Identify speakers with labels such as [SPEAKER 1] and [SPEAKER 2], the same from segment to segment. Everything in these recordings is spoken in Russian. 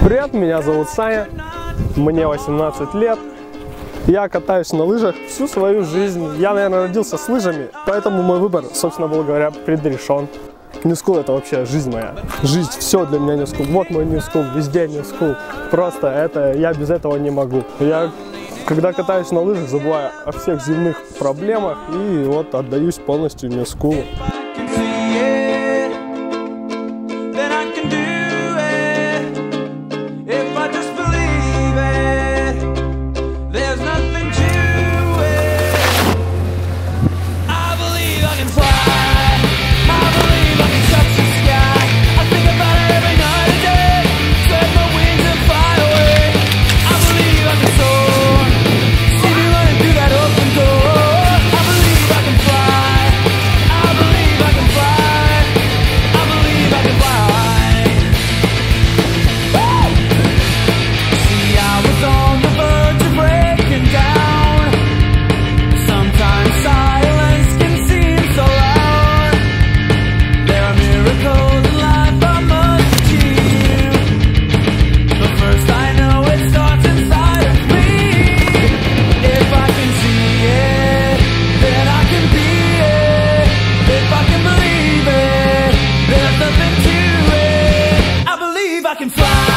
[SPEAKER 1] Привет, меня зовут Саня, мне 18 лет. Я катаюсь на лыжах всю свою жизнь. Я, наверное, родился с лыжами, поэтому мой выбор, собственно был, говоря, предрешен. New School это вообще жизнь моя. Жизнь, все для меня New School. Вот мой New School, везде New School. Просто это, я без этого не могу. Я, когда катаюсь на лыжах, забываю о всех земных проблемах и вот отдаюсь полностью New School.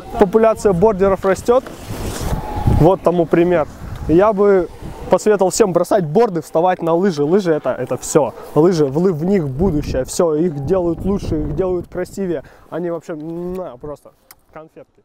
[SPEAKER 1] как популяция бордеров растет, вот тому пример, я бы посоветовал всем бросать борды, вставать на лыжи. Лыжи это, это все. Лыжи, в, в них будущее. Все, их делают лучше, их делают красивее. Они вообще на, просто конфетки.